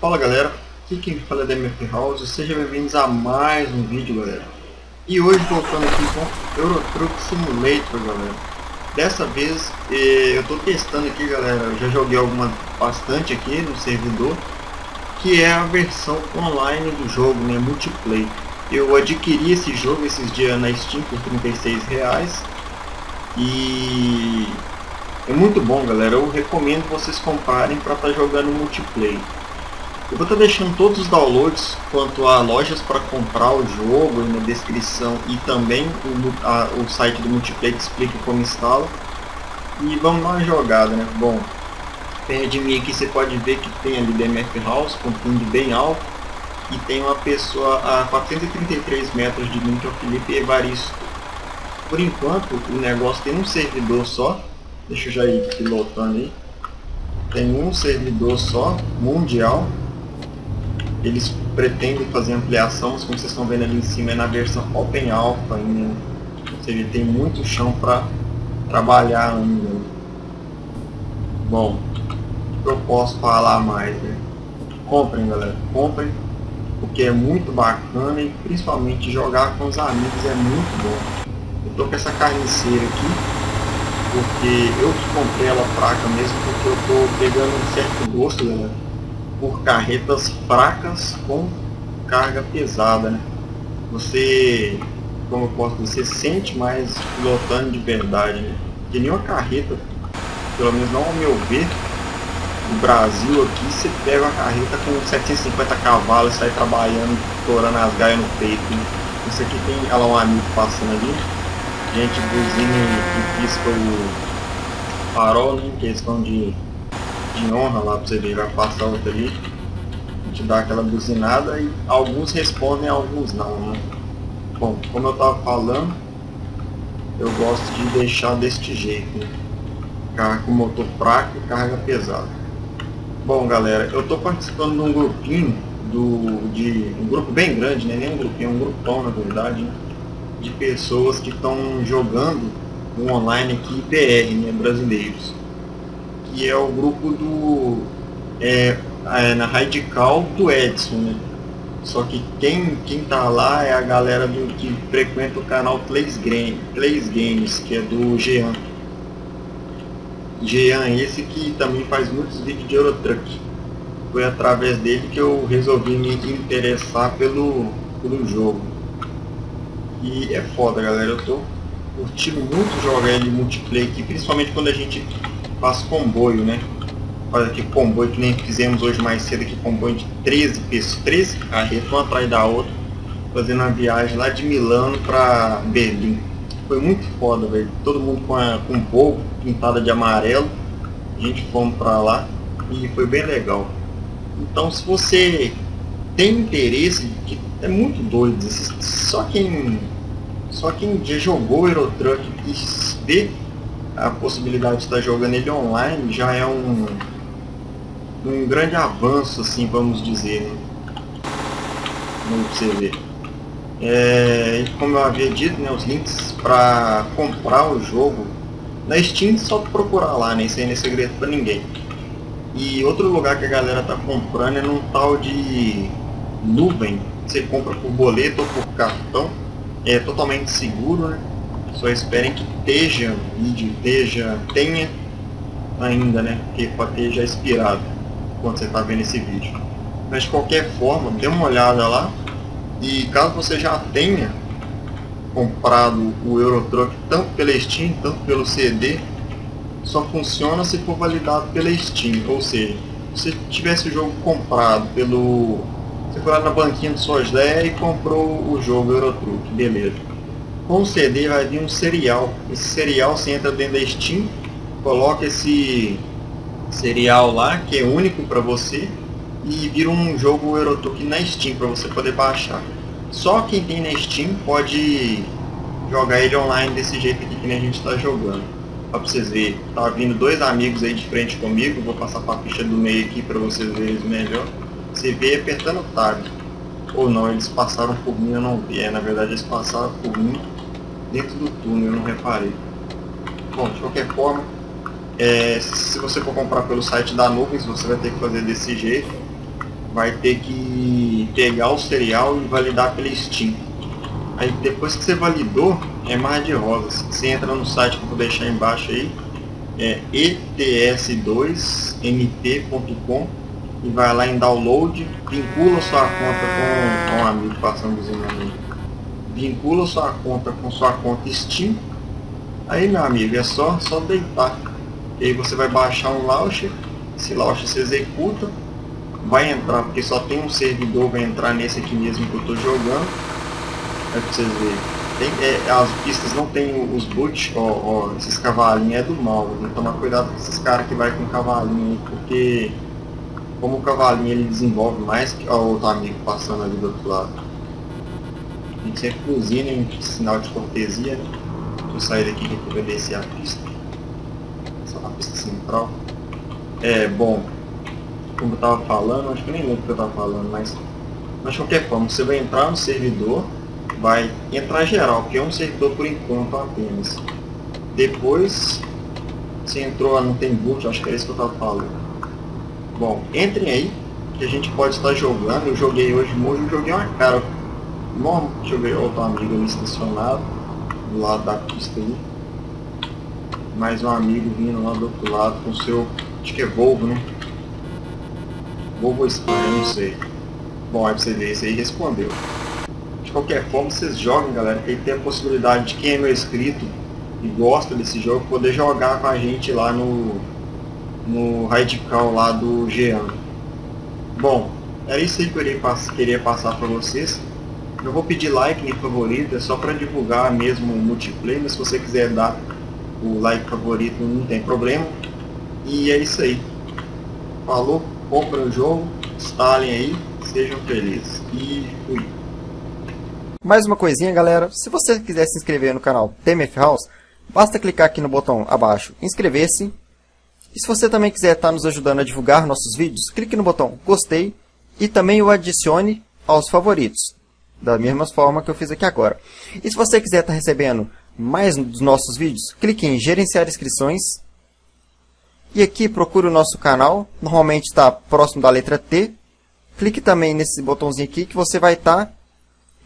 Fala galera, aqui quem fala é DMF House, sejam bem-vindos a mais um vídeo galera. E hoje voltando aqui com Euro Truck Simulator galera. Dessa vez eh, eu estou testando aqui galera, eu já joguei alguma bastante aqui no servidor, que é a versão online do jogo, né, multiplayer. Eu adquiri esse jogo esses dias na Steam por 36 reais e é muito bom galera, eu recomendo vocês comprarem para estar tá jogando multiplayer. Eu vou estar deixando todos os downloads quanto a lojas para comprar o jogo na descrição e também o, a, o site do multiplayer que explica como instala. E vamos dar uma jogada, né? Bom, perto de mim aqui você pode ver que tem ali DMF House com ping bem alto e tem uma pessoa a 433 metros de mim que é o Felipe Evaristo. Por enquanto o negócio tem um servidor só, deixa eu já ir pilotando aí. Tem um servidor só, mundial, eles pretendem fazer ampliação, como vocês estão vendo ali em cima é na versão Open Alpha ainda. Ou seja, tem muito chão para trabalhar ainda. Bom, o que eu posso falar mais? Né? Comprem galera, comprem, porque é muito bacana e principalmente jogar com os amigos é muito bom. Eu tô com essa carniceira aqui, porque eu que comprei ela fraca mesmo, porque eu tô pegando um certo gosto, galera por carretas fracas com carga pesada. Né? Você, como eu posso dizer, sente mais pilotando de verdade. Né? Que nenhuma carreta, pelo menos não ao meu ver, no Brasil aqui você pega uma carreta com 750 cavalos e sai trabalhando, estourando as gaias no peito. Né? Isso aqui tem, lá um amigo passando ali, gente buzina e pisca o farol, né? Questão de de honra lá pra você ver, vai passar outro ali, te dá aquela buzinada e alguns respondem, alguns não, né? Bom, como eu tava falando, eu gosto de deixar deste jeito, né? Carro com motor fraco e carga pesada. Bom galera, eu tô participando de um grupinho, do, de um grupo bem grande, né? nem um grupinho, é um grupão na verdade, né? de pessoas que estão jogando um online aqui BR, né? brasileiros que é o grupo do é, é, na Radical do Edson, né? Só que quem, quem tá lá é a galera do, que frequenta o canal Plays, Game, Plays Games, que é do Jean. Jean, esse que também faz muitos vídeos de Eurotruck. Foi através dele que eu resolvi me interessar pelo, pelo jogo. E é foda galera, eu tô curtindo muito jogar ele multiplayer aqui, principalmente quando a gente faço comboio, né? Faz aqui comboio que nem fizemos hoje mais cedo aqui, comboio de 13 pessoas, 13 carretas, uma atrás da outra, fazendo uma viagem lá de Milano para Berlim. Foi muito foda, velho. Todo mundo com, a, com pintada de amarelo. A gente fomos para lá e foi bem legal. Então se você tem interesse, que é muito doido, só quem só quem já jogou Eurotruck e vê a possibilidade de estar jogando ele online já é um, um grande avanço, assim, vamos dizer, né? Vamos você. É, como eu havia dito, né, os links para comprar o jogo na Steam só procurar lá, né? Isso é segredo para ninguém. E outro lugar que a galera tá comprando é num tal de nuvem. Você compra por boleto ou por cartão. É totalmente seguro, né? Só esperem que esteja vídeo, esteja, tenha ainda, né? Porque pode ter já expirado quando você está vendo esse vídeo. Mas de qualquer forma, dê uma olhada lá. E caso você já tenha comprado o Eurotruck tanto pela Steam, tanto pelo CD, só funciona se for validado pela Steam. Ou seja, se tivesse o jogo comprado pelo. Você foi lá na banquinha do Sosdé e comprou o jogo Eurotruck, beleza com o CD vai vir um serial. Esse serial você entra dentro da Steam, coloca esse serial lá, que é único para você, e vira um jogo Eurotruck na Steam para você poder baixar. Só quem tem na Steam pode jogar ele online desse jeito aqui que a gente está jogando. Pra vocês verem, tá vindo dois amigos aí de frente comigo, vou passar para a ficha do meio aqui para vocês verem melhor. Você vê apertando o tab. Ou não, eles passaram por mim, eu não vi. É, na verdade eles passaram por mim dentro do túnel, eu não reparei. Bom, de qualquer forma, é, se você for comprar pelo site da Nuvens, você vai ter que fazer desse jeito. vai ter que pegar o serial e validar pela Steam. Aí depois que você validou, é mais de rosas. Você entra no site que eu vou deixar embaixo aí, é ets2mt.com e vai lá em download, vincula sua conta com, com um amigo passando os vincula sua conta com sua conta Steam. Aí meu amigo, é só, só deitar. E aí você vai baixar um launcher, esse launcher se executa, vai entrar, porque só tem um servidor, vai entrar nesse aqui mesmo que eu estou jogando. É pra vocês verem. Tem, é, as pistas não tem os boot, ó, ó, esses cavalinhos é do mal, tem que tomar cuidado com esses caras que vai com cavalinho porque como o cavalinho ele desenvolve mais que o outro amigo passando ali do outro lado. Gente sempre buzina em sinal de cortesia? Vou sair daqui que eu descer a pista. Essa é a pista central. É, bom, como eu tava falando, acho que eu nem lembro o que eu tava falando, mas, mas de qualquer forma, você vai entrar no servidor, vai entrar geral, que é um servidor por enquanto apenas. Depois, você entrou, não tem boot, acho que é isso que eu tava falando Bom, entrem aí, que a gente pode estar jogando. Eu joguei hoje eu joguei uma cara. Bom, joguei outro amigo ali estacionado, do lado da pista aí. Mais um amigo vindo lá do outro lado com seu. Acho que é Volvo, né? Volvo Espanha, não sei. Bom, aí pra você ver, esse aí respondeu. De qualquer forma, vocês jogam, galera, que aí tem a possibilidade de quem é meu inscrito e gosta desse jogo poder jogar com a gente lá no no radical lá do Jean. Bom, era isso aí que eu queria passar para vocês. Eu vou pedir like nem favorito, é só para divulgar mesmo o multiplayer, mas se você quiser dar o like favorito não tem problema. E é isso aí. Falou, compra o jogo, instalem aí, sejam felizes. E fui. Mais uma coisinha galera, se você quiser se inscrever no canal TMF House, basta clicar aqui no botão abaixo inscrever-se e se você também quiser estar nos ajudando a divulgar nossos vídeos, clique no botão gostei e também o adicione aos favoritos, da mesma forma que eu fiz aqui agora. E se você quiser estar recebendo mais dos nossos vídeos, clique em gerenciar inscrições e aqui procure o nosso canal, normalmente está próximo da letra T. Clique também nesse botãozinho aqui que você vai estar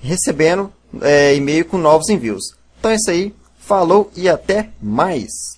recebendo é, e-mail com novos envios. Então é isso aí, falou e até mais!